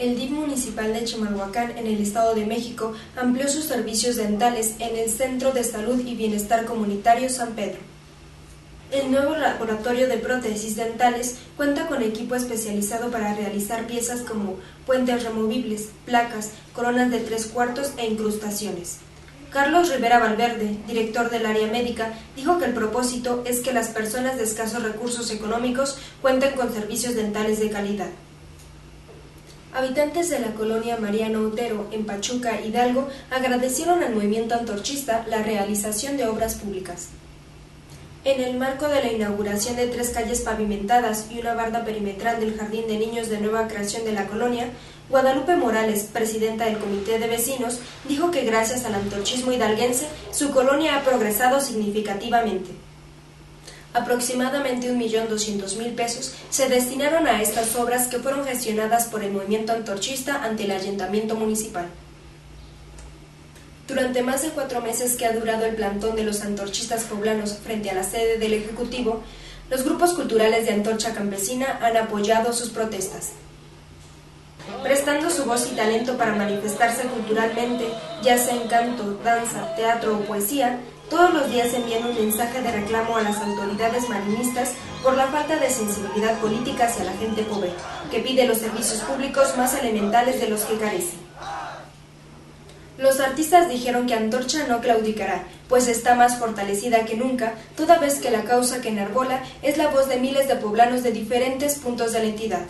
El DIF municipal de Chimalhuacán, en el Estado de México, amplió sus servicios dentales en el Centro de Salud y Bienestar Comunitario San Pedro. El nuevo laboratorio de prótesis dentales cuenta con equipo especializado para realizar piezas como puentes removibles, placas, coronas de tres cuartos e incrustaciones. Carlos Rivera Valverde, director del área médica, dijo que el propósito es que las personas de escasos recursos económicos cuenten con servicios dentales de calidad. Habitantes de la colonia Mariano Otero, en Pachuca, Hidalgo, agradecieron al movimiento antorchista la realización de obras públicas. En el marco de la inauguración de tres calles pavimentadas y una barda perimetral del Jardín de Niños de nueva creación de la colonia, Guadalupe Morales, presidenta del Comité de Vecinos, dijo que gracias al antorchismo hidalguense, su colonia ha progresado significativamente. Aproximadamente 1.200.000 pesos se destinaron a estas obras que fueron gestionadas por el movimiento antorchista ante el ayuntamiento municipal. Durante más de cuatro meses que ha durado el plantón de los antorchistas poblanos frente a la sede del Ejecutivo, los grupos culturales de Antorcha Campesina han apoyado sus protestas. Su voz y talento para manifestarse culturalmente, ya sea en canto, danza, teatro o poesía, todos los días envían un mensaje de reclamo a las autoridades marinistas por la falta de sensibilidad política hacia la gente pobre, que pide los servicios públicos más elementales de los que carece. Los artistas dijeron que Antorcha no claudicará, pues está más fortalecida que nunca, toda vez que la causa que enarbola es la voz de miles de poblanos de diferentes puntos de la entidad.